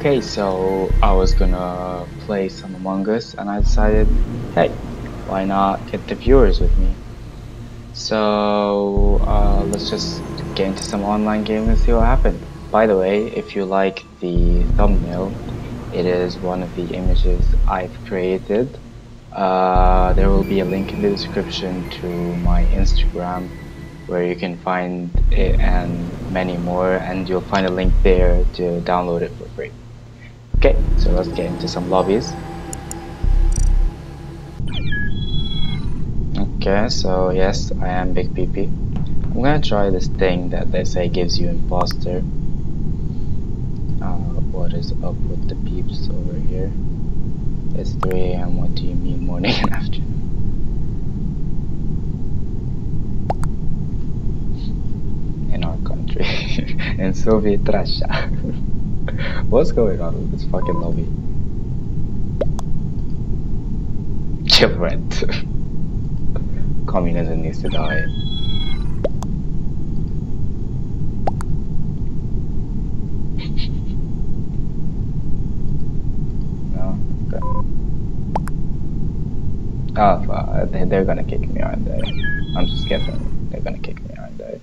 Okay, so I was gonna play some Among Us and I decided, hey, why not get the viewers with me? So uh, let's just get into some online games and see what happens. By the way, if you like the thumbnail, it is one of the images I've created. Uh, there will be a link in the description to my Instagram where you can find it and many more and you'll find a link there to download it for free. Okay, so let's get into some lobbies. Okay, so yes, I am Big PP. I'm gonna try this thing that they say gives you imposter. Uh, what is up with the peeps over here? It's 3 a.m. What do you mean morning and afternoon? In our country, in Soviet Russia. What's going on with this fucking lobby? Chivret. Communism needs to die. no? Okay. Oh, uh, they, they're gonna kick me, aren't they? I'm just guessing. They're gonna kick me, aren't they?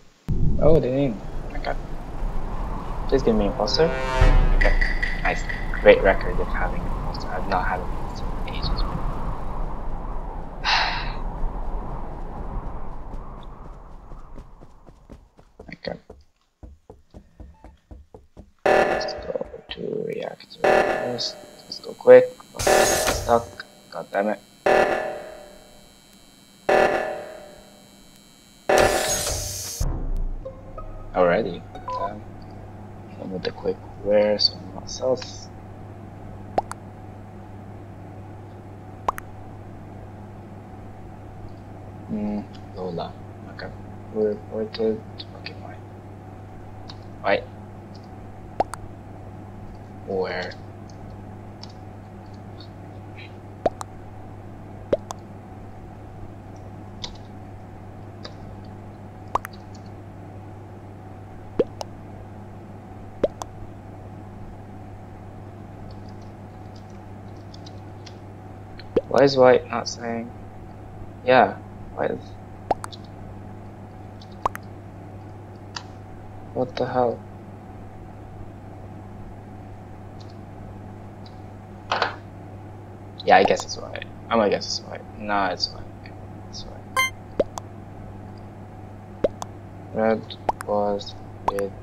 Oh, they didn't. Okay. Please give me a poster. Okay. Nice. Great record of having not had a poster in ages. okay. Let's go to reactor first. Let's go quick. Stuck. God damn it. Already. Damn. And with the quick wear, so myself. Hmm, Lola. Okay. We're reported. Okay, fine. Right. Where? Why is white not saying? Yeah, why is. What the hell? Yeah, I guess it's white. I'm gonna guess it's white. Nah, it's white. It's white. Red was with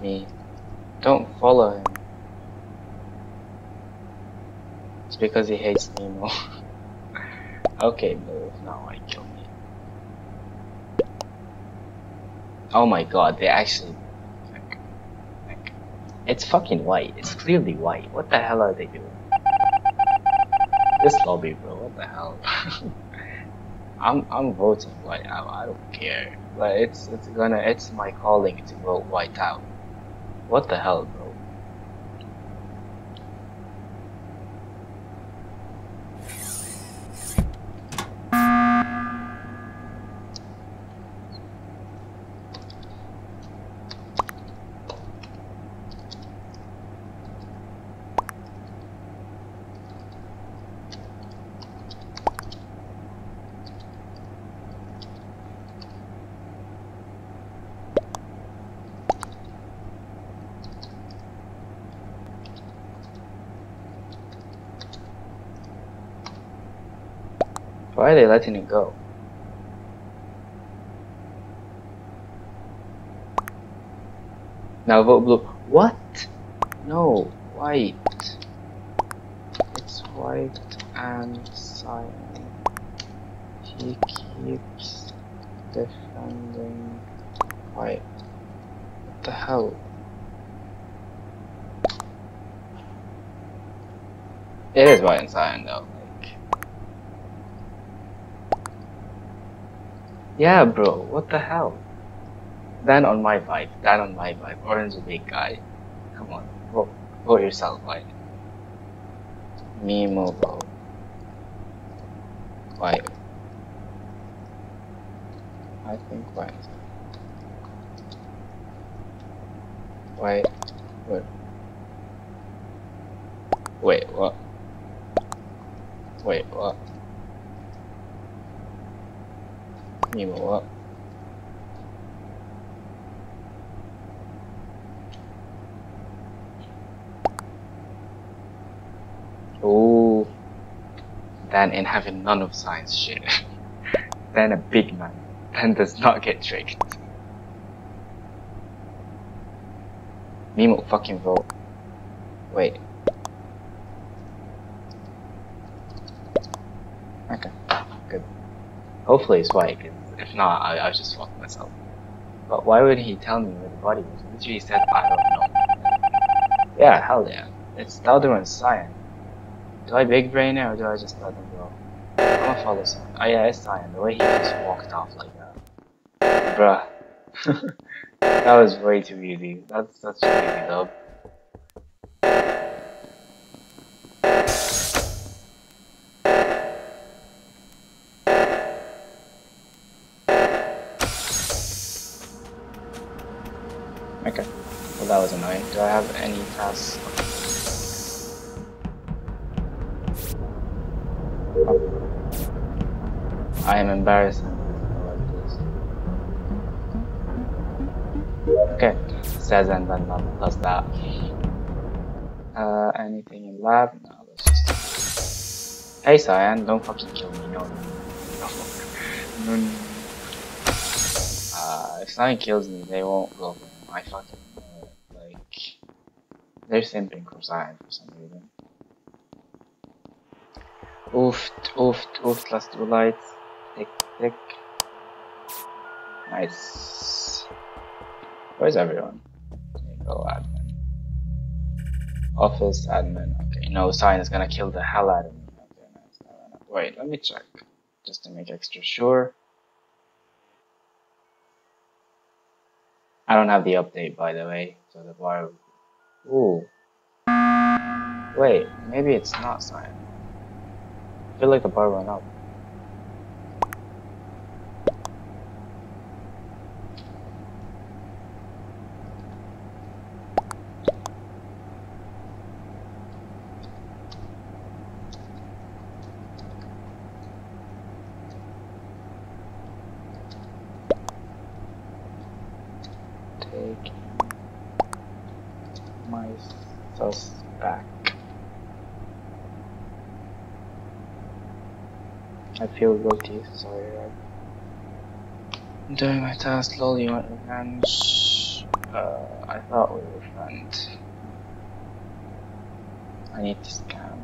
me. Don't follow him. It's because he hates me Nemo. okay, move. Now I kill me. Oh my god, they actually. It's fucking white. It's clearly white. What the hell are they doing? This lobby, bro. What the hell? I'm I'm voting white out. I don't care. But it's it's gonna it's my calling to vote white out. What the hell, bro? Letting it go? Now vote blue. What? No, white. It's white and cyan. He keeps defending white. What the hell? It is white and cyan though. Like, yeah, bro. What the hell? Dan on my vibe. Dan on my vibe. Orange a big guy. Come on, vote, vote yourself, white. Memo vote. White. I think white. White. Good. Wait, what? Wait, what? What? Oh, then in having none of science shit, then a big man, then does not get tricked. Nemo fucking vote. Wait. Okay, good. Hopefully it's white, if not, I, I just fucked myself. But why would he tell me where the body was? Literally said, I don't know. Yeah, hell yeah. It's the other one's cyan. Do I big brain it or do I just let him go? I'm gonna follow cyan. Oh yeah, it's cyan. The way he just walked off like that. Bruh. that was way too easy. That's that's really easy Do I have any tasks? I am embarrassed. Okay. Says and then does that. Uh, anything in lab? No, let's just. Hey, Cyan, don't fucking kill me. No, no, no. Uh, if Cyan kills me, they won't go. I fucking know it. Like, they're simping for Cyan for some reason. Ooft, ooft, ooft, last two lights. Tick, tick. Nice. Where's everyone? Go admin. Office, admin. Okay, no cyan is gonna kill the hell out of me. Okay, nice. Wait, let me check. Just to make extra sure. I don't have the update by the way, so the bar. Ooh. Wait, maybe it's not cyan. I feel like the bar went up. Take my sus back. I'm doing my task slowly on. Uh, I thought we were friends. I need to scan.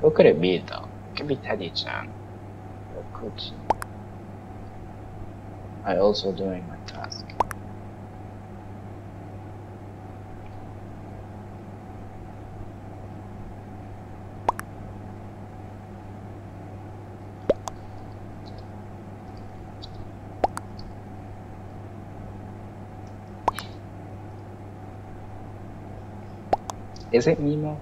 Who could it be though? It could be Teddy Chan. Or could? I also doing my task. Is it Nemo?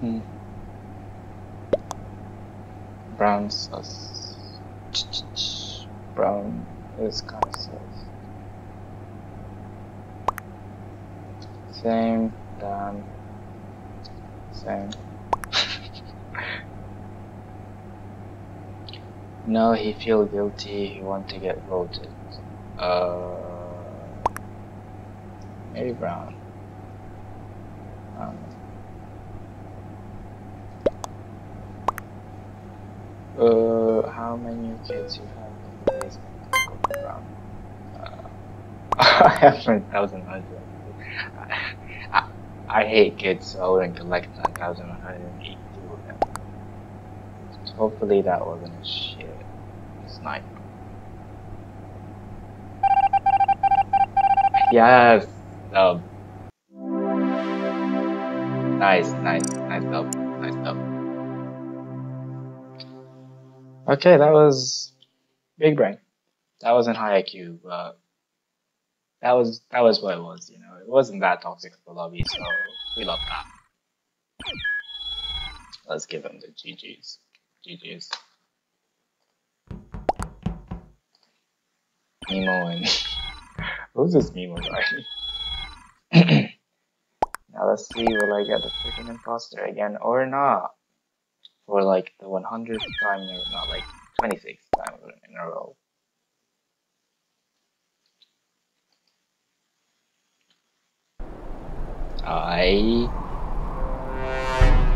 Hmm. Brown sauce. Brown is kind of sauce. Same, done. Same. No, he feel guilty. He want to get voted. Uh, Brown. Um, uh, how many kids you have in the basement? Brown. Uh, I have 1,100. I, I hate kids, so I wouldn't collect 9,182 of them. Hopefully that wasn't a sniper. Yes! Dub. Nice, nice, nice dub, nice dub. Okay, that was big brain. That wasn't high IQ, but that was that was what it was, you know. It wasn't that toxic for lobby, so we love that. let's give him the GG's. GG's. Mimo and who's this Mimo guy? now let's see, will I get the freaking imposter again or not? For like the 100th time, or not like 26th time in a row. I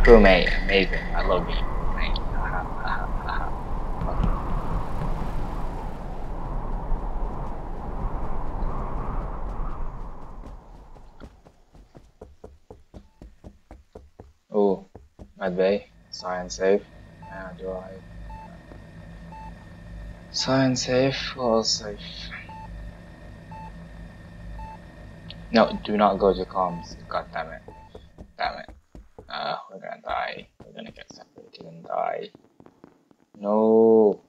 Crewmate, amazing. I love you. Oh, medbay, science safe. How do I? Science safe, all safe. No, do not go to comms. God damn it. Damn it. Uh, we're gonna die. We're gonna get separated and die. No.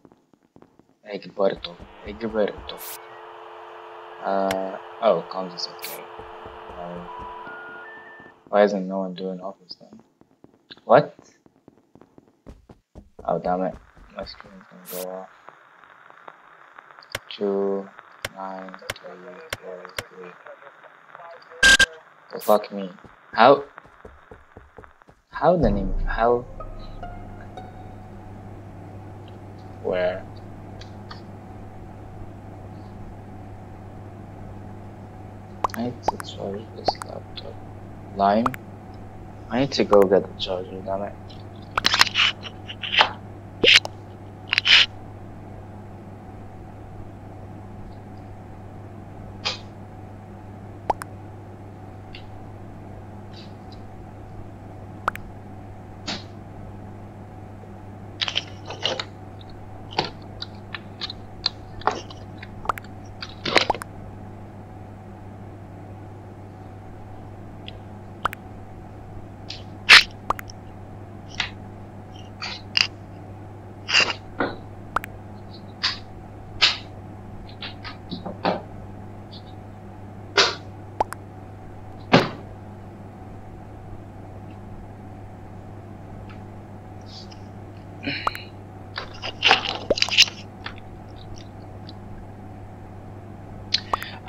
Egberto. Egberto. Uh, oh, comms is okay. Uh, why isn't no one doing office then? What? Oh, damn it. My screen's gonna go off. Two, nine, three, four, three. The fuck me. How? How the name? How? Where? I need to this laptop. Lime? I need to go get the charger, damn it.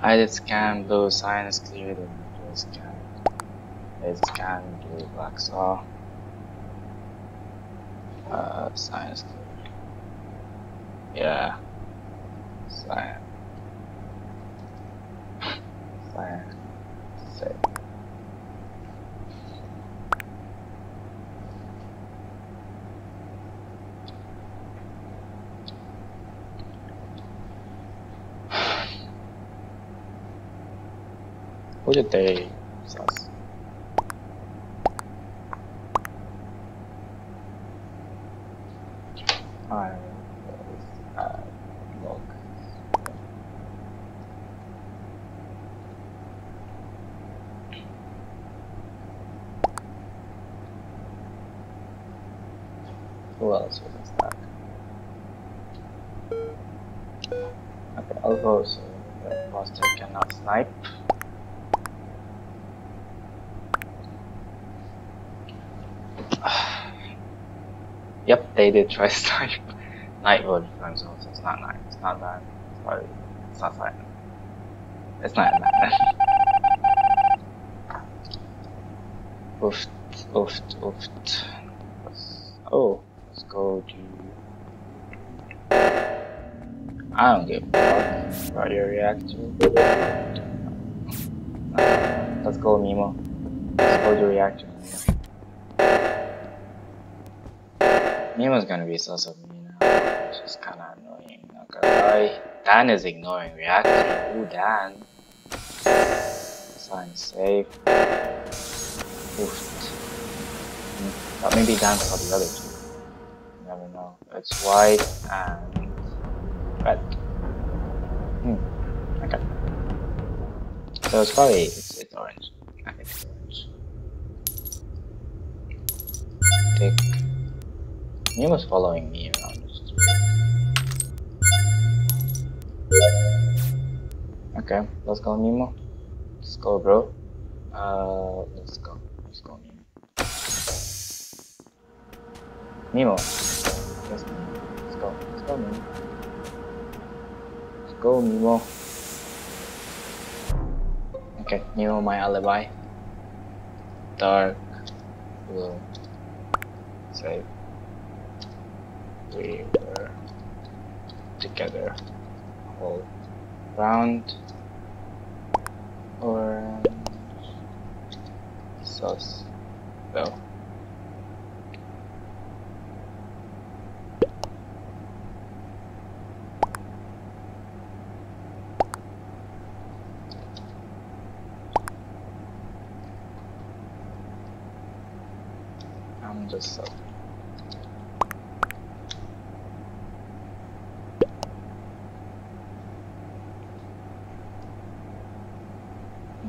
I did scan blue cyan is cleared and blue scan. I did scan blue black saw. Uh, cyan is cleared. Yeah. Cyan. Cyan. Safe. What did they sus? I uh, log. Who else was in stack? Okay, I'll go so the imposter cannot snipe. Yep, they did try snipe. Knighthood themselves. It's not night. It's not that. It's probably. It's not silent. It's not that. Ooft, ooft, ooft. Oh, let's go to. I don't give a fuck your reactor. Let's go, Mimo. Let's go to reactor. Mimo's gonna be me now, which is kinda annoying, lie. Dan is ignoring reactor. Ooh, Dan. Cyan safe. Oof. But maybe Dan saw the other two. Never know. It's white and red. Hmm. Okay. So it's probably it's, it's orange. I think it's orange. Tick. He was following me around. Okay, let's go Nemo. Let's go bro. Uh let's go. Let's go Nemo. Nemo. Let's go. Let's go, Nemo. Let's go, Nemo. Okay, Nemo, my alibi. Dark. Blue. Safe. We were together. all round. Orange. Um, Sauce. Though. I'm just so.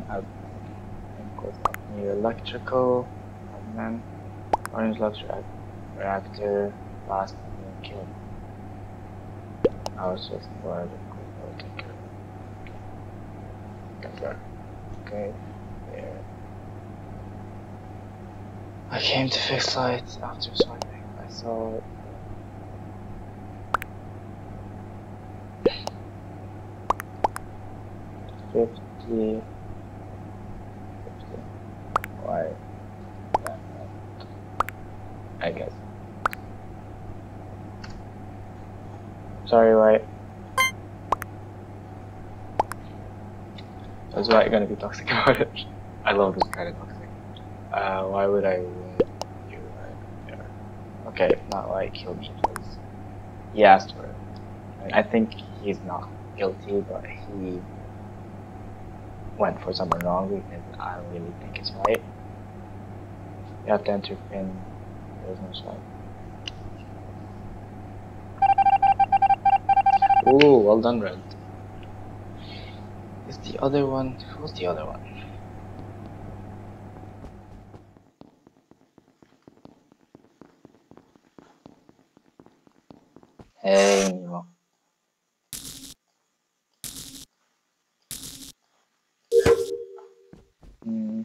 I've new electrical, and then orange left reactor, last kill. I was just worried care. Confirm. Okay, there. I came to fix lights after swiping. I saw it. Fifty. Why? I guess. Sorry, White. Is White gonna be toxic about it? I love this kind of toxic. Uh, why would I let you right? Okay, not like kill me, please. He asked for it. I think he's not guilty, but he went for something wrong because I don't really think it's right. You have to enter. There's no swipe. Ooh, well done, Red. Is the other one? Who's the other one? Hey, Nemo. Hmm.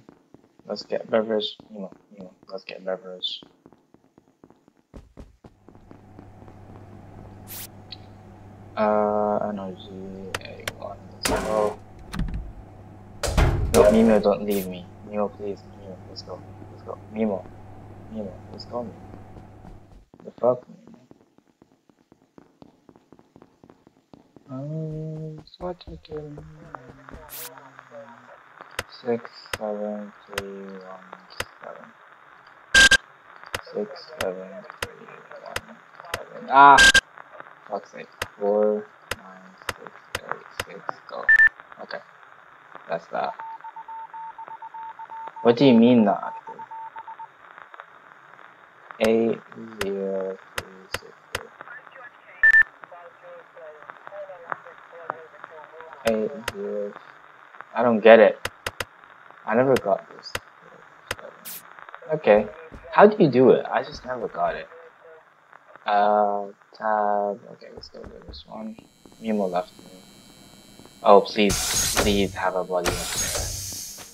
Let's get beverage. Nemo, Nemo. Let's get beverage. Uh, energy A1. Let's go. No, Nemo, don't leave me. Nemo, please. Nemo, let's go. Let's go. Nemo. Nemo, let's go. Nemo. The fuck, Nemo. Um, so what to do? Six, seven, three, one, seven. Six, seven, three, one, seven. Ah! Fuck's sake. Four, nine, six, eight, six, go. Okay. That's that. What do you mean not active? Eight, zero, three, six, eight. Eight, zero. I don't get it. I never got this. Okay. How do you do it? I just never got it. Uh, tab. Okay, let's go to this one. Mimo left me. Oh, please, please have a body up there.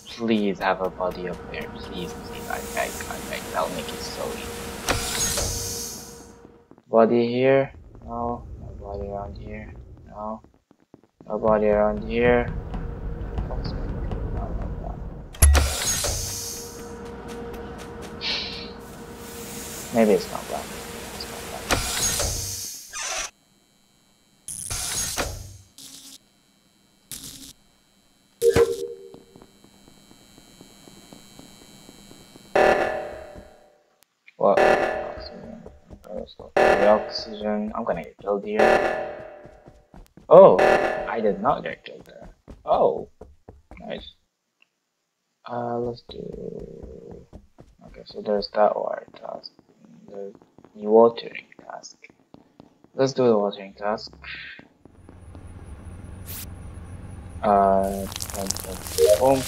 Please have a body up there. Please, please. I beg, I beg. That'll make it so easy. Body here? No. No body around here? No. No body around here. Maybe it's not black. Oh, I did not get killed there. Oh, nice. Uh, let's do. Okay, so there's that water task. The watering task. Let's do the watering task. Uh, boom.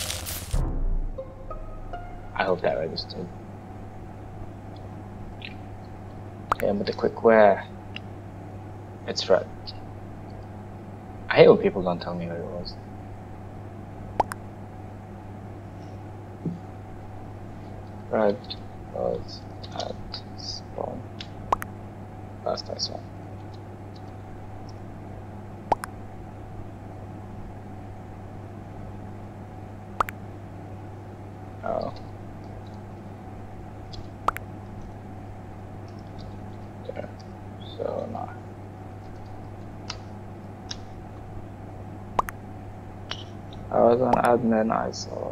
I hope that registered. Okay, I'm with the quick wear. It's red. I hate when people don't tell me what it was. Red was at spawn. last I saw. Oh. There. So not. I on admin, I saw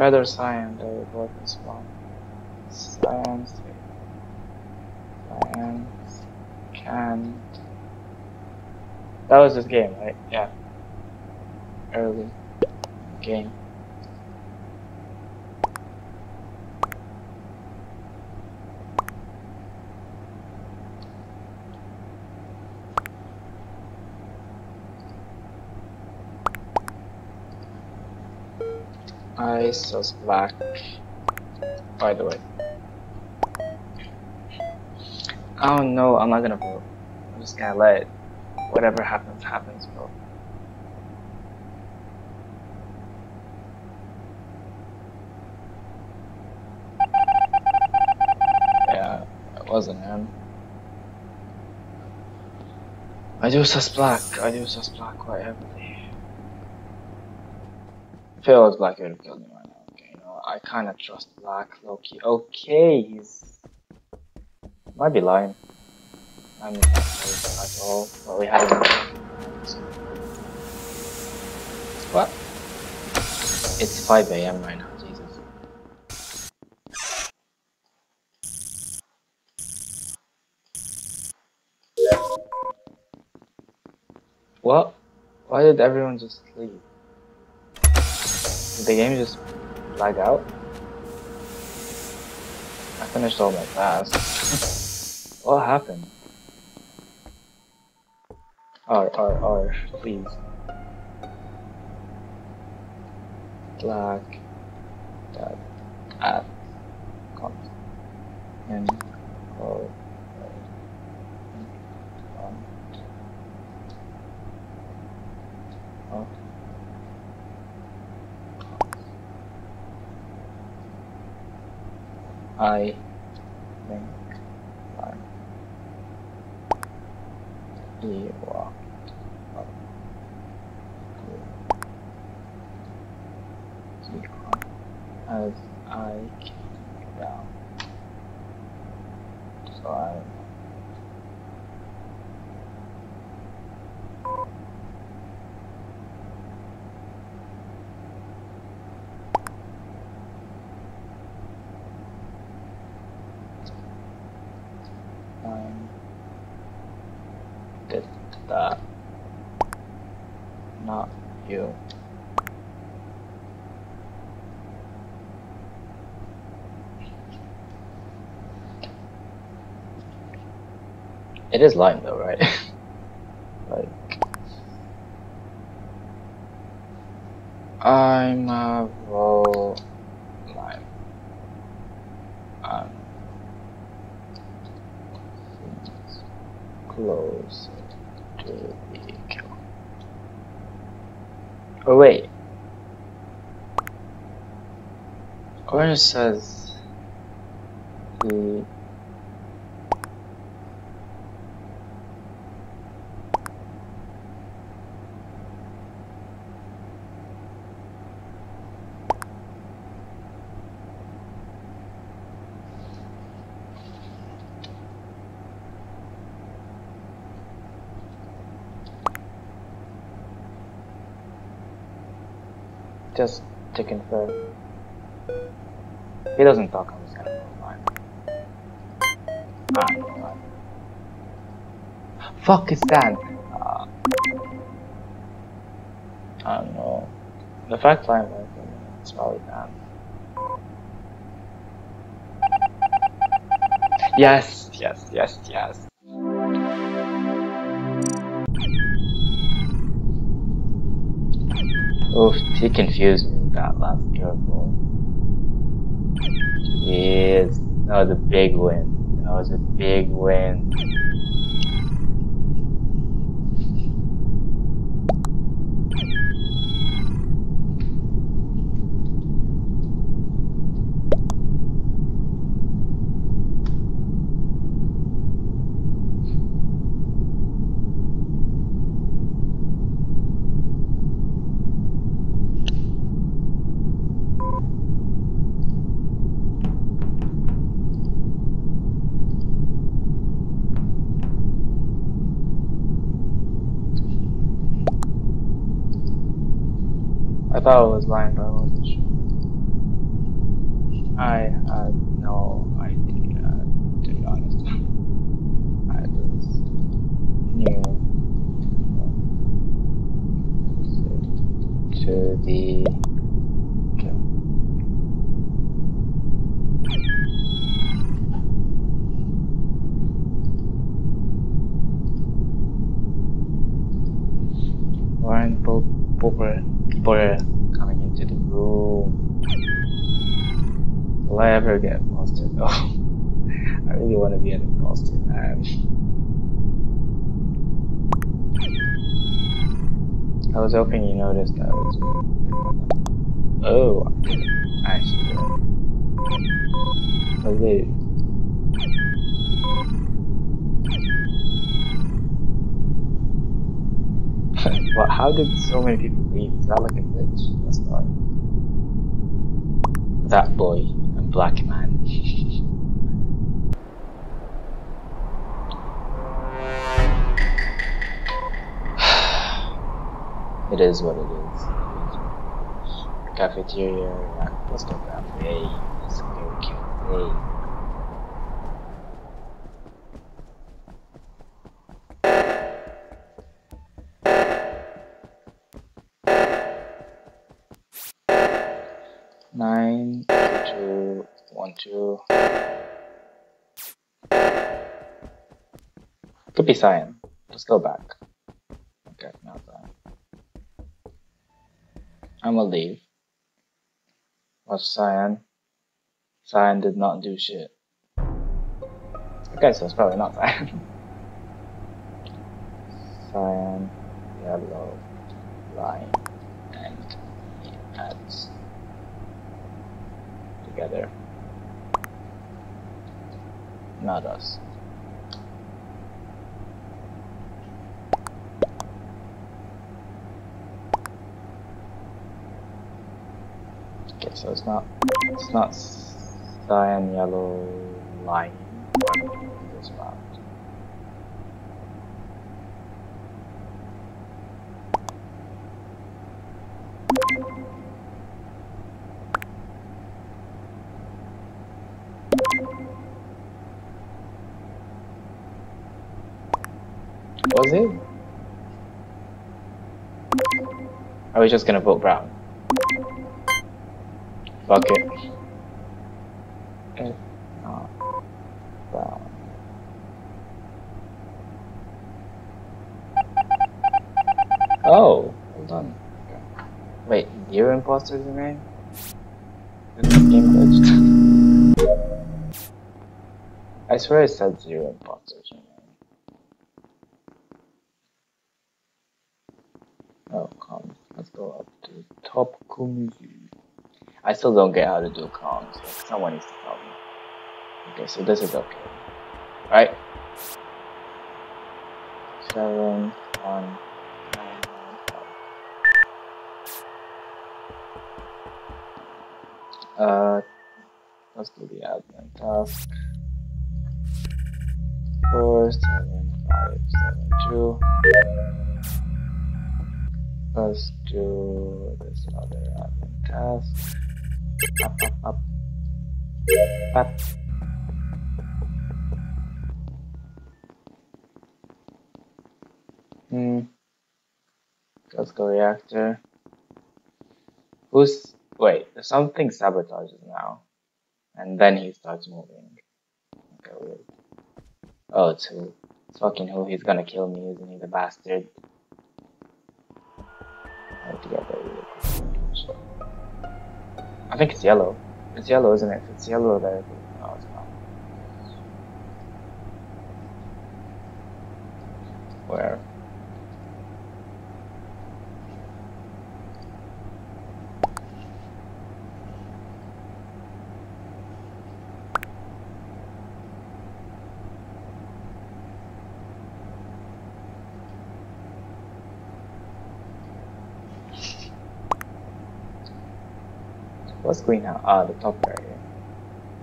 Rather science, I work as well. Science, science, can. That was this game, right? Yeah. Early game. Ice was black. By the way. Oh no, I'm not gonna vote. I'm just gonna let whatever happens happens, bro. Yeah, it wasn't him. I do sus black. I do sus black quite heavily. If it would have me right now. Okay, you know, I kind of trust black Loki. Okay, he's might be lying. I'm not sure at all, but we had him. What? It's 5 a.m. right now, Jesus. What? Why did everyone just leave? Did the game just lag out? I finished all my tasks. what happened? R, R, R, please. Black, that, at, const, in, code, um, oh. I think I'm he walked up to the ground as I came down. So I I did that. Not you. It is lime though, right? like I'm a roll lime. Um seems close to the kill. Oh wait. Says just to confirm. He doesn't talk, go online. Alright, Fuck is that? Uh, I don't know. The fact I'm working, it's probably bad. Yes, yes, yes, yes. Oof, he confused me with that last curveball. Yes, that was a big win. That was a big win. I thought I was lying, but I wasn't sure. I had no idea, to be honest. I just knew to the. Warren Popper coming room. Will I ever get imposter though? I really want to be an imposter, man. I was hoping you noticed that I was. Oh, I actually. Was it? How did so many people leave? Is that like a glitch? That's not. That boy and black man. it is what it is. Cafeteria. Let's go cafe. Let's go cafe. Two. Could be cyan. Let's go back. Okay, not that. I'm gonna leave. Watch cyan. Cyan did not do shit. Okay, so it's probably not cyan. cyan, yellow, line, and ads together. Us. Okay, so it's not it's not cyan yellow line this map. Was it? Are we just gonna vote brown? Fuck it. If not brown. Oh, hold on. Wait, your imposter's name? Game. I swear it said zero imposters. Oh, come. Let's go up to top community. I still don't get how to do comms. Someone needs to tell me. Okay, so this is okay. Right? Seven, one, nine. Uh, let's do the admin task. Four, seven, five, seven, two. Let's do this other admin task. Up, up, up. Up. Hmm. Let's go reactor. Who's wait? Something sabotages now, and then he starts moving. Okay, weird. Oh, it's who? It's fucking who? He's gonna kill me, isn't he, the bastard? I have to get. I think it's yellow. It's yellow, isn't it? If it's yellow, there. No, it's not. Where? What's green now? Ah, the top area.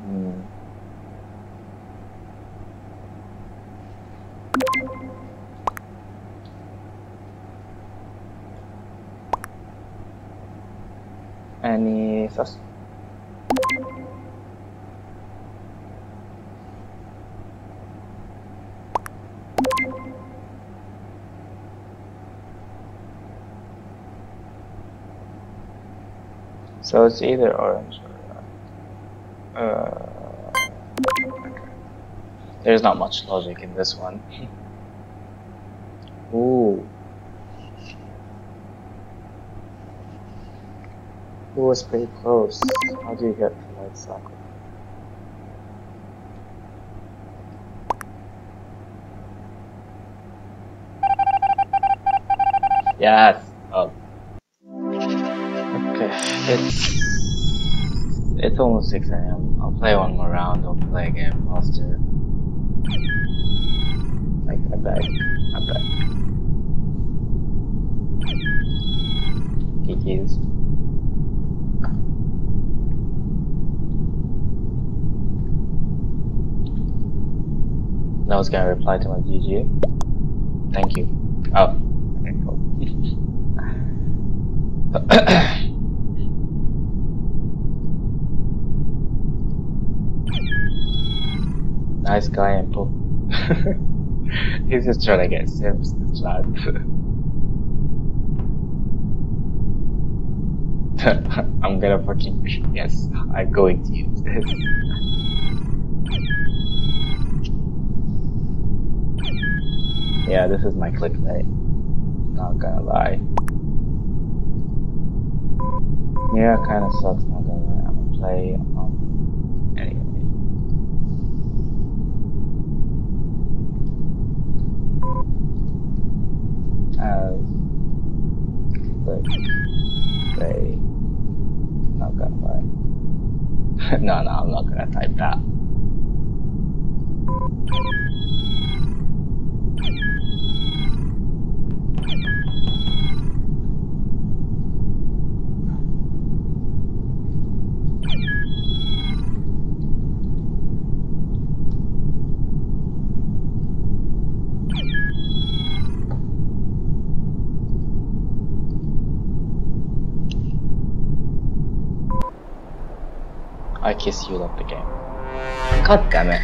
Hmm. Any sus? So it's either orange or uh. There's not much logic in this one. Ooh. It was pretty close. How do you get to light cycle? Yes. Oh. It's it's almost 6 a.m. I'll play one more round. I'll play a game faster. Like I beg. I beg. Kikis. I was gonna reply to my GG. Thank you. Oh, okay, cool. Nice guy and Pope. He's just trying to get Sims to chat. I'm gonna fucking yes, I'm going to use this. Yeah, this is my clickbait. Not gonna lie. Yeah, kinda sucks, not gonna lie. I'm gonna play, um, anyway. As, like, say, not gonna lie. no, no, I'm not gonna type that. I kiss you love the game. God damn it.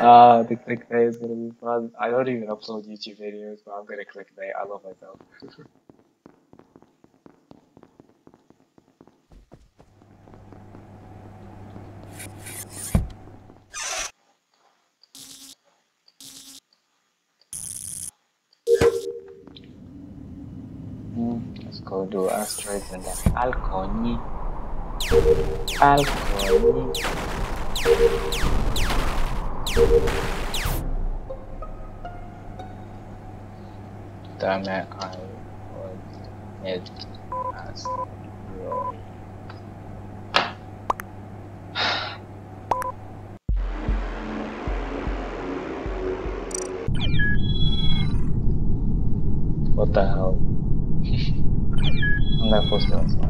Ah, the clickbait is gonna be fun. I don't even upload YouTube videos, but I'm gonna clickbait. I love myself. Hmm, let's go do asteroids and then Alconi. Alconi. I as what the hell? I'm not posting on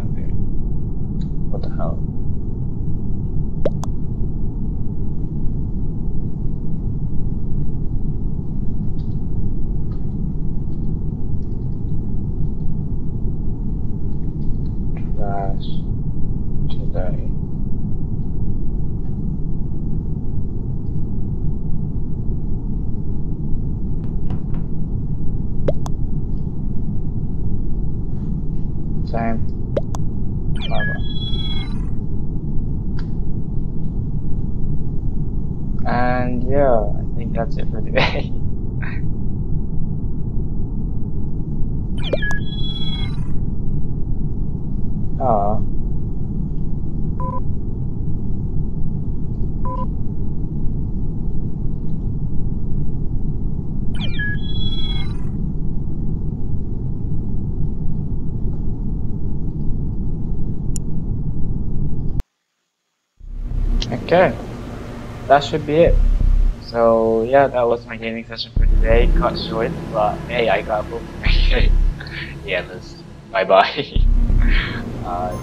Okay, that should be it. So yeah, that was my gaming session for today. Cut short, but hey, I got both. Okay, yeah, let's bye bye. uh,